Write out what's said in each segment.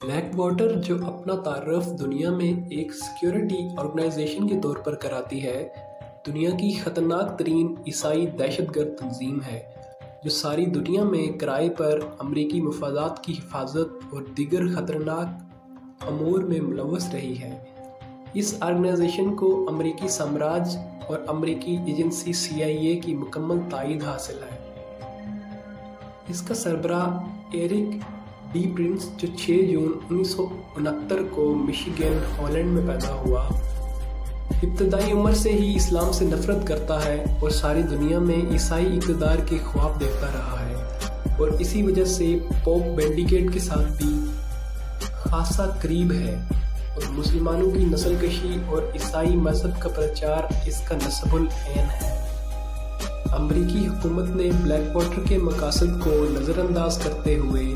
Black water जो अपना तारफ़ दुनिया में एक सिक्योरिटी ऑर्गेनाइजेशन के तौर पर कराती है, दुनिया की ख़तरनाक तरीन ईसाई दहशत गर्द तंजीम है, जो सारी दुनिया में किराए पर अमरीकी मफादात की हिफाजत और दिगर ख़तरनाक अमूर में मुलवस रही है। इस ऑर्गेनाइजेशन को अमरीकी साम्राज्य और अमरीकी एजेंसी सी आई ए की मुकम्मल तायद हासिल है। इसका सरबरा एरिक डी प्रिंस जो 6 जून उन्नीस सौ उनहत्तर को मिशिगन, हॉलैंड में पैदा हुआ। इब्तदाई उम्र से ही इस्लाम से नफरत करता है और सारी दुनिया में ईसाई इकतदार के ख्वाब देखता रहा है। और इसी वजह से पोप बेंडिकेट के साथ भी खासा करीब है और मुसलमानों की नस्ल कशी और ईसाई मज़हब का प्रचार इसका नसबुल है। अमरीकी हुकूमत ने ब्लैक वाटर के मकासद को नज़रअंदाज करते हुए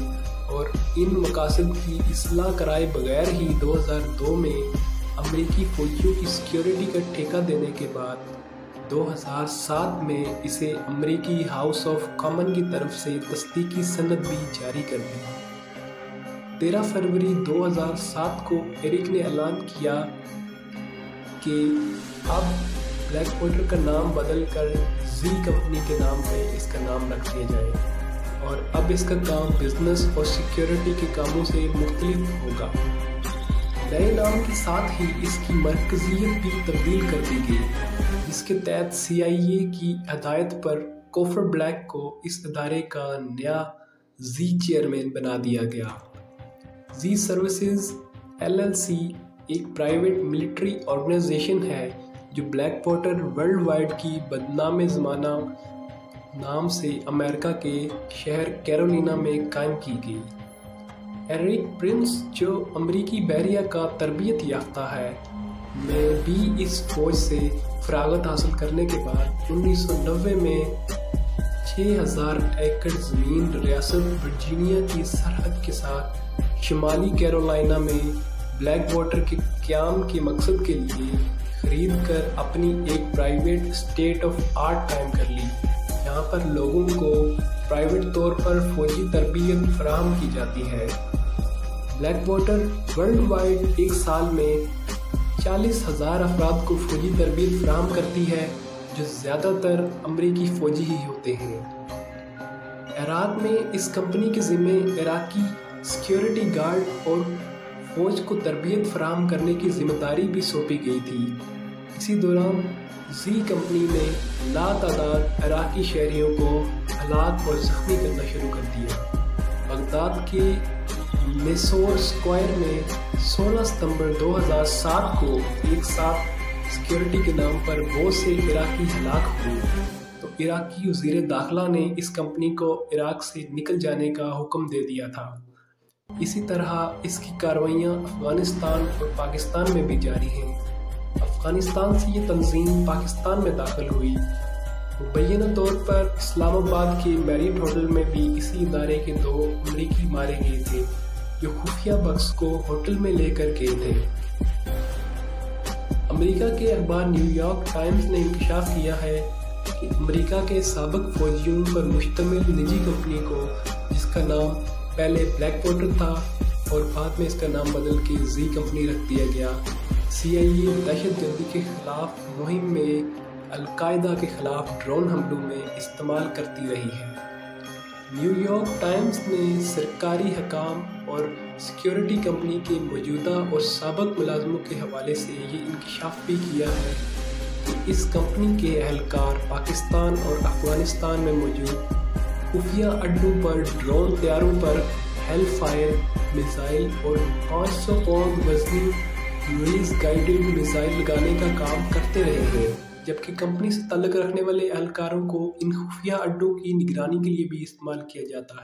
और इन मकासद की असलाह कराए बगैर ही 2002 में अमरीकी फौजियों की सिक्योरिटी का ठेका देने के बाद 2007 में इसे अमरीकी हाउस ऑफ़ कॉमन की तरफ़ से तस्दीकी सनद भी जारी कर दी। 13 फरवरी 2007 को एरिक ने ऐलान किया कि अब ब्लैक वाटर का नाम बदलकर जी कंपनी के नाम पे इसका नाम रख दिया जाए और अब इसका काम बिज़नेस और सिक्योरिटी के कामों से मुख्तलिफ़ होगा। नए नाम के साथ ही इसकी मरकजियत भी तब्दील कर दी गई। जिसके तहत सी आई ए की हदायत पर कोफर ब्लैक को इस अदारे का नया जी चेयरमैन बना दिया गया। जी सर्विसेज़ एलएलसी एक प्राइवेट मिलिट्री ऑर्गेनाइजेशन है, जो ब्लैक वाटर वर्ल्ड वाइड की बदनाम ज़माना नाम से अमेरिका के शहर कैरोलिना में कायम की गई। एरिक प्रिंस, जो अमरीकी बैरिया का तरबियत याफ्ता है, में भी इस फौज से फरागत हासिल करने के बाद 1990 में 6000 एकड़ ज़मीन रियासत वर्जीनिया की सरहद के साथ शुमाली कैरोलिना में ब्लैक वाटर के क्याम के मकसद के लिए खरीद कर अपनी एक प्राइवेट स्टेट ऑफ़ आर्ट कायम कर ली। यहाँ पर लोगों को प्राइवेट तौर पर फौजी तरबियत फ्राहम की जाती है। ब्लैक वाटर वर्ल्ड वाइड एक साल में चालीस हज़ार अफराद को फौजी तरबियत फ्राहम करती है, जो ज़्यादातर अमरीकी फौजी ही होते हैं। इराक में इस कंपनी के ज़िम्मे इराकी सिक्योरिटी गार्ड और फौज को तरबियत फ्राहम करने की ज़िम्मेदारी भी सौंपी गई थी। इसी दौरान जी कंपनी ने लातादाद इराकी शहरियों को हलाक और जख्मी करना शुरू कर दिया। बगदाद के मेसोर स्क्वायर में 16 सितंबर 2007 को एक साथ सिक्योरिटी के नाम पर बहुत से इराकी हलाक हुए। तो इराकी वज़ीर दाखिला ने इस कंपनी को इराक से निकल जाने का हुक्म दे दिया था। इसी तरह इसकी कार्रवाइयाँ अफ़गानिस्तान और पाकिस्तान में भी जारी हैं। अफ़गानिस्तान से ये तंजीम पाकिस्तान में दाखिल हुई। मुबैना तौर पर इस्लामाबाद के मैरिट होटल में भी इसी इदारे के दो अमरीकी मारे गए थे, जो खुफिया बख्श को होटल में लेकर गए थे। अमेरिका के अखबार न्यूयॉर्क टाइम्स ने इंकशाफ किया है कि अमेरिका के सबक फौजियों पर मुश्तमिल निजी कंपनी को, जिसका नाम पहले ब्लैक वाटर था और बाद में इसका नाम बदल के जी कंपनी रख दिया गया। सी आई ए दहशत गर्दी के खिलाफ मुहिम में अलकायदा के खिलाफ ड्रोन हमलों में इस्तेमाल करती रही है। न्यूयॉर्क टाइम्स ने सरकारी हकाम और सिक्योरिटी कंपनी के मौजूदा और सबक मुलाजमों के हवाले से ये इंकशाफ भी किया है कि इस कंपनी के अहलकार पाकिस्तान और अफ़गानिस्तान में मौजूद खुफिया अड्डों पर ड्रोन तैयारों पर हेल फायर मिसाइल और 500 पौंड वजनी यूएस गाइडेड मिसाइल लगाने का काम करते रहे हैं, जबकि कंपनी से तल्लक रखने वाले एहलकारों को इन खुफिया अड्डों की निगरानी के लिए भी इस्तेमाल किया जाता है।